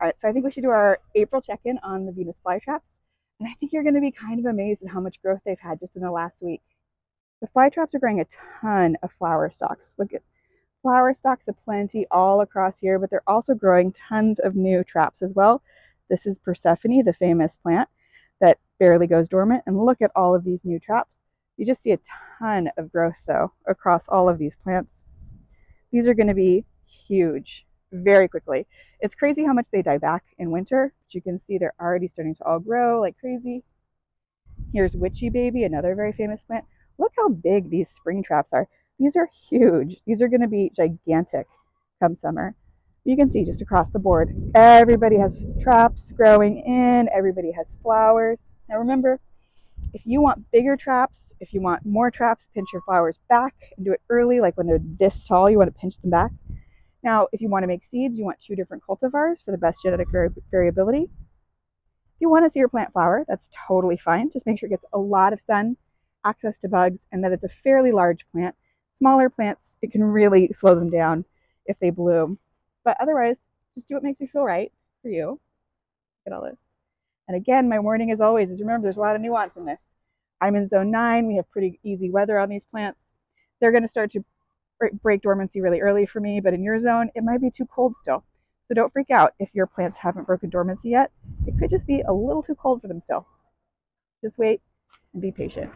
All right, so I think we should do our April check-in on the Venus flytraps. And I think you're going to be kind of amazed at how much growth they've had just in the last week. The flytraps are growing a ton of flower stalks. Look at flower stalks aplenty all across here, but they're also growing tons of new traps as well. This is Persephone, the famous plant that barely goes dormant. And look at all of these new traps. You just see a ton of growth though across all of these plants. These are going to be huge very quickly. It's crazy how much they die back in winter, but you can see they're already starting to all grow like crazy. Here's Witchy Baby, another very famous plant. Look how big these spring traps are. These are huge. These are going to be gigantic come summer. You can see just across the board, everybody has traps growing in, everybody has flowers. Now remember, if you want bigger traps, if you want more traps, pinch your flowers back and do it early, like when they're this tall, you want to pinch them back. Now, if you want to make seeds, you want two different cultivars for the best genetic vari variability. If you want to see your plant flower, that's totally fine. Just make sure it gets a lot of sun, access to bugs, and that it's a fairly large plant. Smaller plants, it can really slow them down if they bloom. But otherwise, just do what makes you feel right for you. Look at all this. And again, my warning as always is remember there's a lot of nuance in this. I'm in zone nine. We have pretty easy weather on these plants. They're going to start to break dormancy really early for me, but in your zone, it might be too cold still. So don't freak out if your plants haven't broken dormancy yet. It could just be a little too cold for them still. Just wait and be patient.